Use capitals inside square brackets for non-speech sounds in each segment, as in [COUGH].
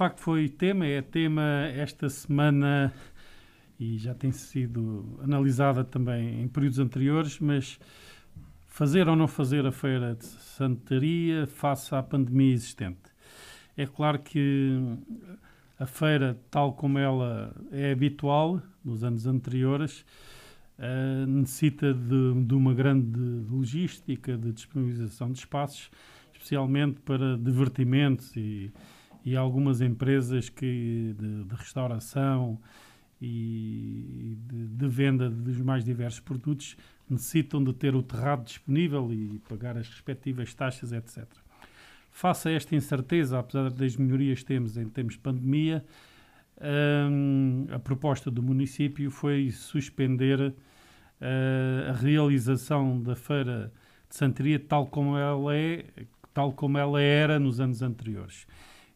facto foi tema, é tema esta semana e já tem sido analisada também em períodos anteriores, mas fazer ou não fazer a feira de santaria face à pandemia existente. É claro que a feira, tal como ela é habitual nos anos anteriores, uh, necessita de, de, uma grande logística, de disponibilização de espaços, especialmente para divertimentos e, e algumas empresas que, de, de restauração e de, de, venda dos mais diversos produtos necessitam de ter o terrado disponível e pagar as respectivas taxas, etc. Face a esta incerteza, apesar das melhorias que temos em termos de pandemia, hum, a proposta do município foi suspender uh, a realização da feira de Santeria tal como ela é, tal como ela era nos anos anteriores.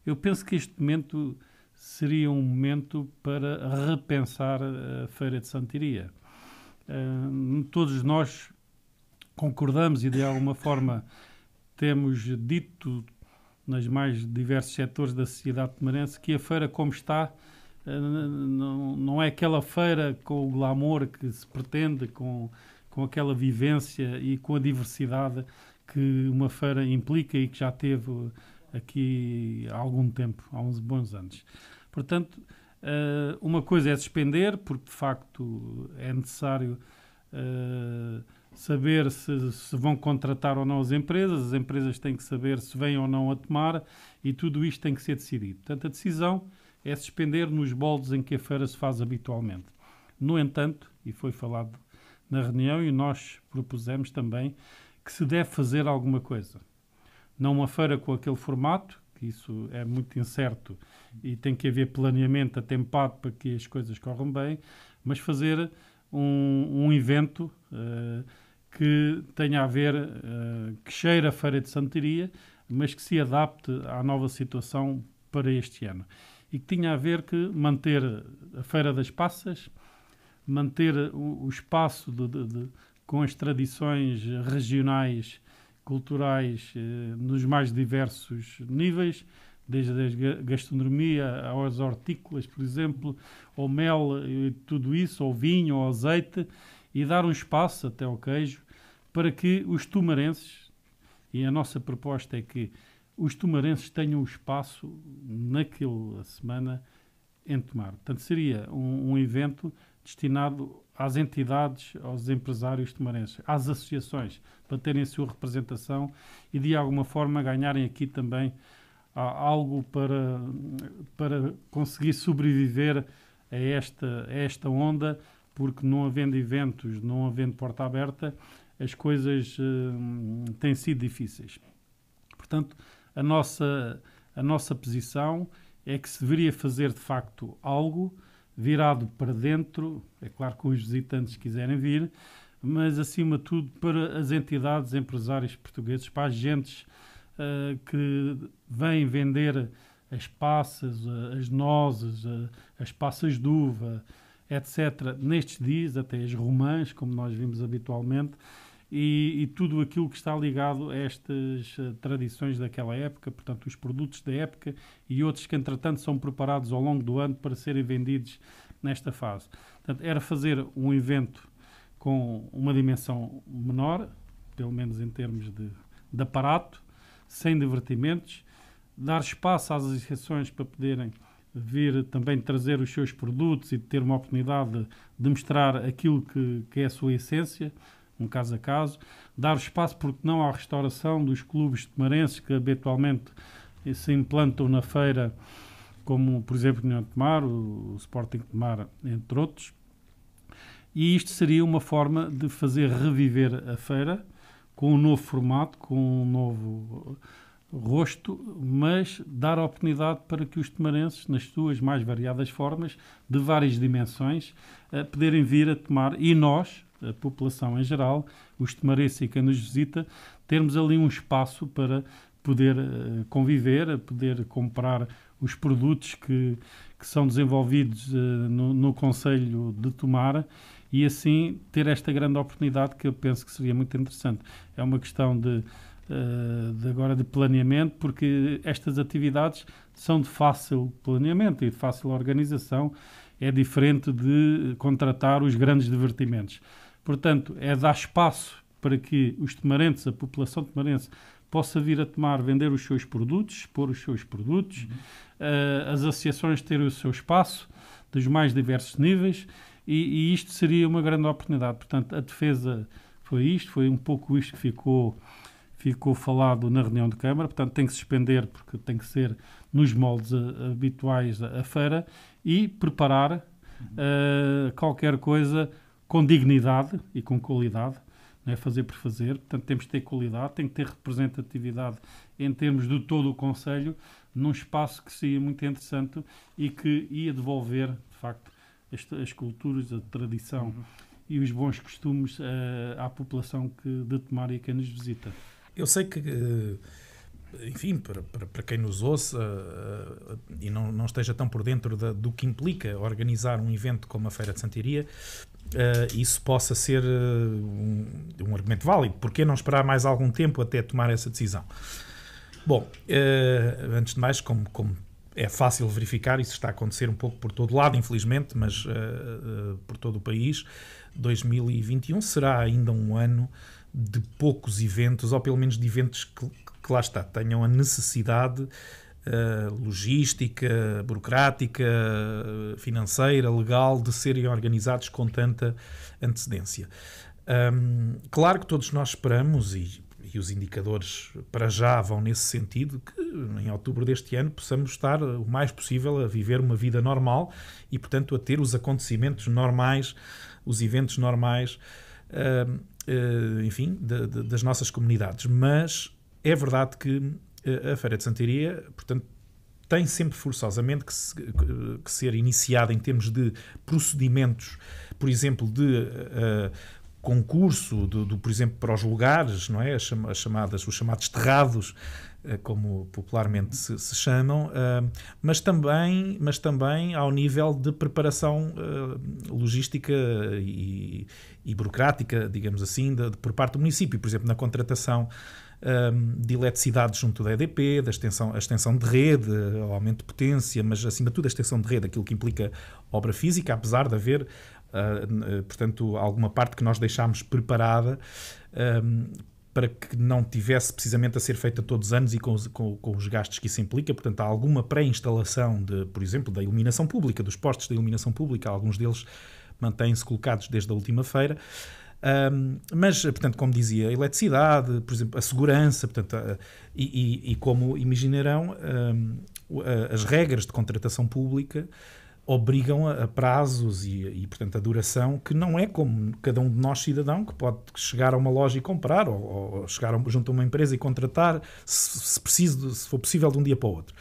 Eu penso que este momento seria um momento para repensar a feira de Santeria. Uh, todos nós concordamos e de alguma forma temos dito nos mais diversos setores da sociedade tomarense que a feira como está não, não é aquela feira com o glamour que se pretende, com, com aquela vivência e com a diversidade que uma feira implica e que já teve aqui há algum tempo, há uns bons anos. Portanto, eh, uma coisa é suspender, porque de facto é necessário uh, saber se, se, vão contratar ou não as empresas, as empresas têm que saber se vêm ou não a tomar e tudo isto tem que ser decidido. Portanto, a decisão é suspender nos boldos em que a feira se faz habitualmente. No entanto, e foi falado na reunião, e nós propusemos também que se deve fazer alguma coisa. Não uma feira com aquele formato, que isso é muito incerto e tem que haver planeamento atempado para que as coisas corram bem, mas fazer um, um evento uh, que tenha a ver, uh, que cheira a Feira de Santeria, mas que se adapte à nova situação para este ano. E que tinha a ver que manter a Feira das Passas, manter o, o espaço de, de, de, com as tradições regionais, culturais, eh, nos mais diversos níveis, desde a gastronomia aos hortícolas, por exemplo, ao mel e tudo isso, ao vinho, ao azeite, e dar um espaço até ao queijo para que os tumarenses, e a nossa proposta é que os tumarenses tenham espaço naquela semana em tomar. Portanto, seria um, um evento destinado às entidades, aos empresários tumarenses, às associações, para terem a sua representação e de alguma forma ganharem aqui também algo para, para conseguir sobreviver a esta, a esta onda, porque não havendo eventos, não havendo porta aberta, as coisas uh, têm sido difíceis. Portanto, a nossa, a nossa posição é que se deveria fazer de facto algo virado para dentro, é claro que os visitantes quiserem vir, mas acima de tudo para as entidades empresárias portugueses, para as gentes uh, que vêm vender as passas, uh, as nozes, uh, as passas de uva, etc., nestes dias, até as romãs, como nós vimos habitualmente, e, e, tudo aquilo que está ligado a estas tradições daquela época, portanto, os produtos da época e outros que, entretanto, são preparados ao longo do ano para serem vendidos nesta fase. Portanto, era fazer um evento com uma dimensão menor, pelo menos em termos de, de aparato, sem divertimentos, dar espaço às associações para poderem vir também trazer os seus produtos e ter uma oportunidade de, de mostrar aquilo que, que, é a sua essência, um caso a caso, dar espaço, porque não, à restauração dos clubes tomarenses que habitualmente se implantam na feira, como por exemplo o União de Tomar, o, Sporting de Tomar, entre outros. E isto seria uma forma de fazer reviver a feira, com um novo formato, com um novo rosto, mas dar a oportunidade para que os tomarenses, nas suas mais variadas formas, de várias dimensões, uh, poderem vir a tomar, e nós, a população em geral, os tomarenses e quem nos visita, termos ali um espaço para poder uh, conviver, a poder comprar os produtos que, que são desenvolvidos uh, no, no Conselho de Tomar e assim ter esta grande oportunidade que eu penso que seria muito interessante. É uma questão de uh, de agora de planeamento, porque estas atividades são de fácil planeamento e de fácil organização. É diferente de contratar os grandes divertimentos. Portanto, é dar espaço para que os temarentes, a população temarense, possa vir a tomar, vender os seus produtos, expor os seus produtos, uhum. uh, as associações terem o seu espaço, dos mais diversos níveis, e, e, isto seria uma grande oportunidade. Portanto, a defesa foi isto, foi um pouco isto que ficou, ficou falado na reunião de Câmara, portanto tem que suspender porque tem que ser nos moldes a, habituais a, a, feira e preparar uh, qualquer coisa com dignidade e com qualidade, não é fazer por fazer, portanto temos que ter qualidade, tem que ter representatividade em termos de todo o Conselho, num espaço que seria muito interessante e que ia devolver, de facto, as, as culturas, a tradição uhum. e os bons costumes uh, à população que, de Tomar e quem nos visita. Eu sei que, eh, enfim, para, para, para quem nos ouça uh, e não, não esteja tão por dentro da, do que implica organizar um evento como a Feira de Santiria, uh, isso possa ser um, um, argumento válido. Por que não esperar mais algum tempo até tomar essa decisão? Bom, antes de mais, como, como é fácil verificar, isso está a acontecer um pouco por todo lado, infelizmente, mas uh, uh, por todo o país. 2021 será ainda um ano de poucos eventos, ou pelo menos de eventos que, que lá está, tenham a necessidade uh, logística, burocrática, financeira, legal, de serem organizados com tanta antecedência. Um, claro que todos nós esperamos, e e os indicadores para já vão nesse sentido, que em outubro deste ano possamos estar o mais possível a viver uma vida normal e, portanto, a ter os acontecimentos normais, os eventos normais, uh, uh, enfim, de, de, das nossas comunidades. Mas é verdade que eh, a Feira de Santiria, portanto, tem sempre forçosamente que, se, que, ser iniciada em termos de procedimentos, por exemplo, de uh, concurso, do, do, por exemplo, para os lugares, não é? As, chamadas, os chamados terrados, eh, como popularmente se, se chamam, eh, mas, também, mas também ao nível de preparação logística e, e burocrática, digamos assim, de, de, por parte do município, por exemplo, na contratação de eletricidade junto da EDP, da extensão, a extensão de rede, o aumento de potência, mas acima de tudo a extensão de rede, aquilo que implica obra física, apesar de haver uh, portanto, alguma parte que nós deixámos preparada um, para que não tivesse precisamente a ser feita todos os anos e com os, com, com os gastos que isso implica. Portanto, há alguma pré-instalação, de, por exemplo, da iluminação pública, dos postos de iluminação pública, alguns deles mantêm-se colocados desde a última feira. Um, mas, portanto, como dizia, a eletricidade, por exemplo, a segurança, portanto, e, e, e, como imaginarão, um, as regras de contratação pública obrigam a, a prazos e, e, portanto, a duração que não é como cada um de nós, cidadão, que pode chegar a uma loja e comprar, ou, ou chegar junto a uma empresa e contratar, se, se, preciso, se for possível, de um dia para o outro.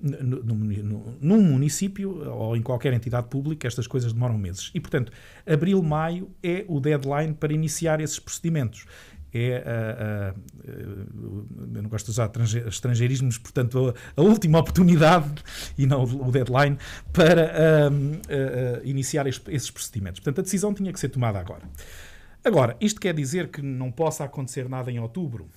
No, no, no, num município ou em qualquer entidade pública, estas coisas demoram meses. E, portanto, abril, maio é o deadline para iniciar esses procedimentos é a, a, eu não gosto de usar estrangeirismos, portanto, a, a última oportunidade e não o deadline para iniciar esses procedimentos. Portanto, a decisão tinha que ser tomada agora. Agora, isto quer dizer que não possa acontecer nada em outubro?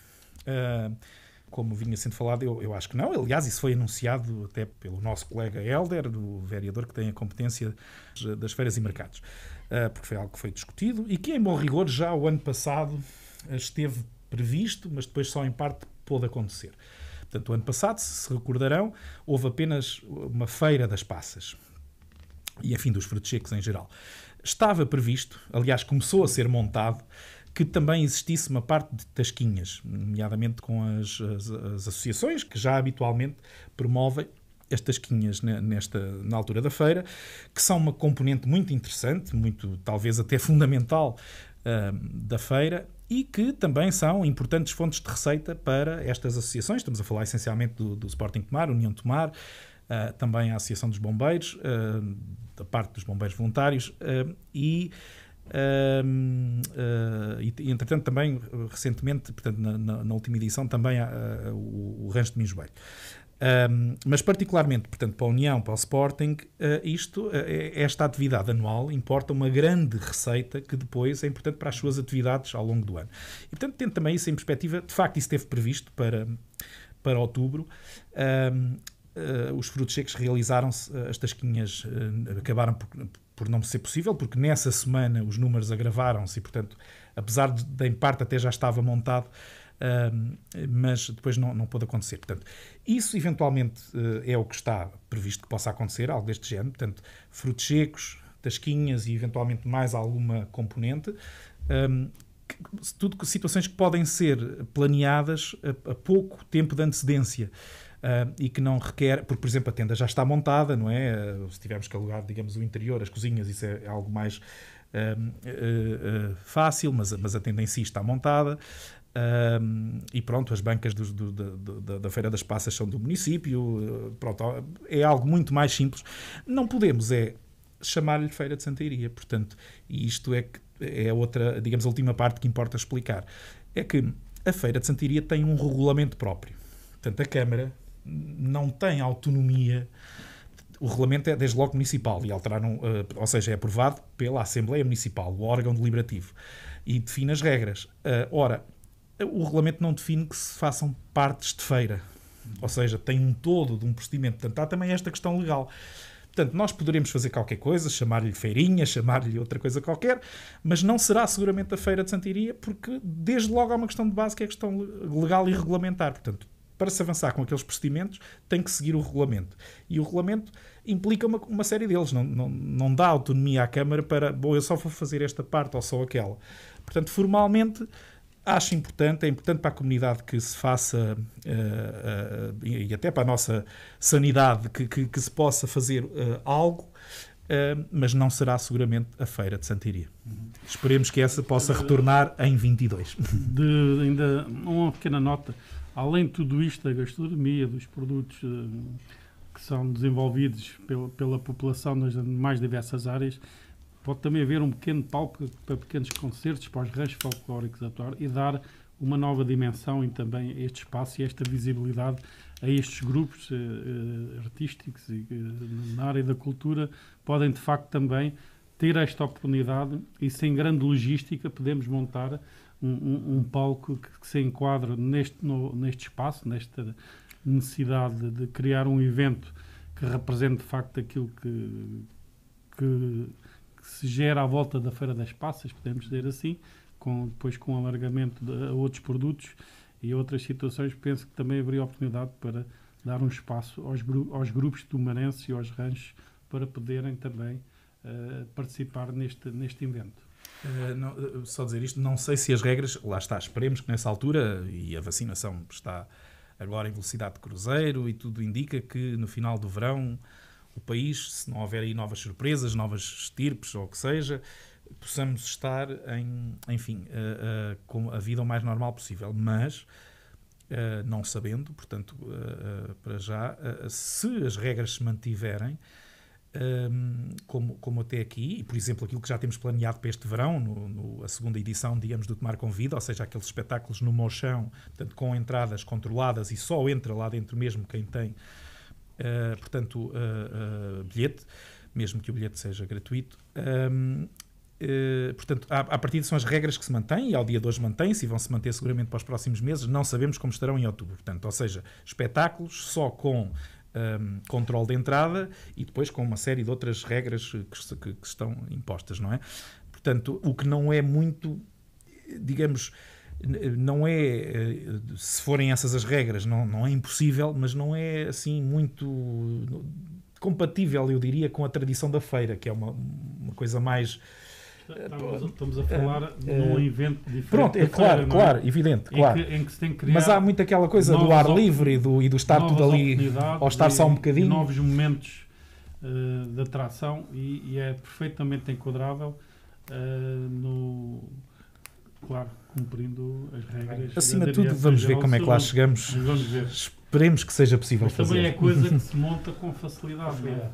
Como vinha sendo falado, eu, eu, acho que não. Aliás, isso foi anunciado até pelo nosso colega Helder, do vereador que tem a competência das feiras e mercados, porque foi algo que foi discutido e que, em bom rigor, já o ano passado esteve previsto, mas depois só em parte pôde acontecer. Portanto, o ano passado, se recordarão, houve apenas uma feira das passas e, enfim, dos frutos secos em geral. Estava previsto, aliás, começou a ser montado, que também existisse uma parte de tasquinhas, nomeadamente com as, as, as associações que já habitualmente promovem as tasquinhas nesta, na altura da feira, que são uma componente muito interessante, muito talvez até fundamental uh, da feira e que também são importantes fontes de receita para estas associações. Estamos a falar essencialmente do, do Sporting Tomar, União Tomar, uh, também a Associação dos Bombeiros, uh, da parte dos Bombeiros Voluntários uh, e, e, e, entretanto, também recentemente, portanto, na, na, na última edição, também o, o Rancho de Minho Um, mas particularmente, portanto, para a União, para o Sporting, uh, isto, uh, esta atividade anual importa uma grande receita que depois é importante para as suas atividades ao longo do ano. E, portanto, tendo também isso em perspectiva, de facto, isso esteve previsto para, para outubro. Um, uh, os frutos secos realizaram-se, as tasquinhas acabaram por, por não ser possível, porque nessa semana os números agravaram-se e, portanto, apesar de, de, em parte, até já estava montado, mas depois não, não pôde acontecer. Portanto, isso eventualmente uh, é o que está previsto que possa acontecer, algo deste género. Portanto, frutos secos, tasquinhas e eventualmente mais alguma componente. Um, tudo situações que podem ser planeadas a, a pouco tempo de antecedência. Uh, e que não requer, porque, por exemplo, a tenda já está montada, não é? Uh, se tivermos que alugar, digamos, o interior, as cozinhas, isso é algo mais uh, fácil, mas, mas a tenda em si está montada. Um, e pronto, as bancas do, do, do, da Feira das Passas são do município, pronto, é algo muito mais simples. Não podemos é chamar-lhe Feira de Santeiria, portanto, e isto é, é outra, digamos, a última parte que importa explicar. É que a Feira de Santeiria tem um regulamento próprio. Portanto, a Câmara não tem autonomia. O regulamento é desde logo municipal e alteraram, uh, ou seja, é aprovado pela Assembleia Municipal, o órgão deliberativo, e define as regras. Uh, ora, o regulamento não define que se façam partes de feira. Ou seja, tem um todo de um procedimento. Portanto, há também esta questão legal. Portanto, nós poderemos fazer qualquer coisa, chamar-lhe feirinha, chamar-lhe outra coisa qualquer, mas não será seguramente a Feira de Santiria, porque desde logo há uma questão de base que é a questão legal e regulamentar. Portanto, para se avançar com aqueles procedimentos, tem que seguir o regulamento. E o regulamento implica uma, uma série deles. Não, não, não dá autonomia à Câmara para, bom, eu só vou fazer esta parte ou só aquela. Portanto, formalmente Acho importante, é importante para a comunidade que se faça, uh, uh, e até para a nossa sanidade, que, que, que se possa fazer uh, algo, mas não será seguramente a Feira de Santiria. Uhum. Esperemos que essa possa retornar em 22. De, ainda uma pequena nota. Além de tudo isto, da gastronomia, dos produtos que são desenvolvidos pela, pela população nas mais diversas áreas, Pode também haver um pequeno palco para pequenos concertos, para os ranchos folclóricos atuar e dar uma nova dimensão e também este espaço e esta visibilidade a estes grupos uh, artísticos e uh, na área da cultura podem de facto também ter esta oportunidade e sem grande logística podemos montar um, um, um palco que, que, se enquadra neste, no, neste espaço, nesta necessidade de, criar um evento que represente de facto aquilo que, que que se gera à volta da Feira das Passas, podemos dizer assim, com, depois com alargamento de, a outros produtos e outras situações, penso que também haveria oportunidade para dar um espaço aos, aos grupos do Marense e aos ranchos para poderem também uh, participar neste, neste evento. Uh, não, uh, só dizer isto, não sei se as regras, lá está, esperemos que nessa altura, e a vacinação está agora em velocidade de cruzeiro e tudo indica que no final do verão o país, se não houver aí novas surpresas, novas estirpes ou o que seja, possamos estar em, enfim, uh, uh, com a vida o mais normal possível. Mas, uh, não sabendo, portanto, para já, se as regras se mantiverem, como, como até aqui, e por exemplo aquilo que já temos planeado para este verão, no, no, a segunda edição, digamos, do Tomar Convida, ou seja, aqueles espetáculos no mochão, portanto, com entradas controladas e só entra lá dentro mesmo quem tem uh, portanto, uh, bilhete, mesmo que o bilhete seja gratuito. Um, Uh, portanto, à, à partida são as regras que se mantêm e ao dia de hoje mantêm-se e vão se manter seguramente para os próximos meses. Não sabemos como estarão em outubro. Portanto, ou seja, espetáculos só com um, controle de entrada e depois com uma série de outras regras que, que, que estão impostas, não é? Portanto, o que não é muito, digamos, não é, eh, se forem essas as regras, não, não é impossível, mas não é assim muito compatível, eu diria, com a tradição da feira, que é uma, uma coisa mais. Estamos, estamos a falar uh, num evento diferente. Pronto, é claro, feira, claro, é? evidente, claro. Em que, em que se tem que Mas há muito aquela coisa do ar livre e do, e do estar tudo ali, ou estar só um bocadinho. Novos momentos uh, de atração e, e, é perfeitamente enquadrável uh, no claro, cumprindo as regras. Acima de tudo, vamos ver como é que lá chegamos. Vamos ver. Esperemos que seja possível Mas fazer. também é coisa que [LAUGHS] se monta com facilidade. É?